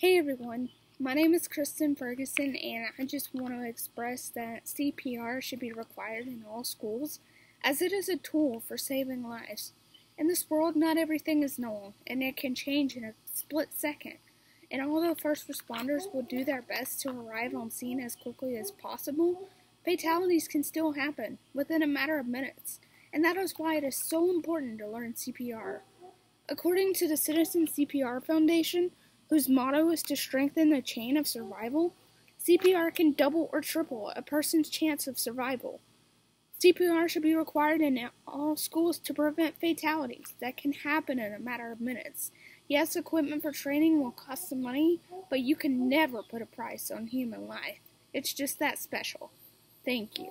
Hey everyone, my name is Kristen Ferguson, and I just want to express that CPR should be required in all schools as it is a tool for saving lives. In this world, not everything is known, and it can change in a split second. And although first responders will do their best to arrive on scene as quickly as possible, fatalities can still happen within a matter of minutes, and that is why it is so important to learn CPR. According to the Citizen CPR Foundation, whose motto is to strengthen the chain of survival, CPR can double or triple a person's chance of survival. CPR should be required in all schools to prevent fatalities that can happen in a matter of minutes. Yes, equipment for training will cost some money, but you can never put a price on human life. It's just that special. Thank you.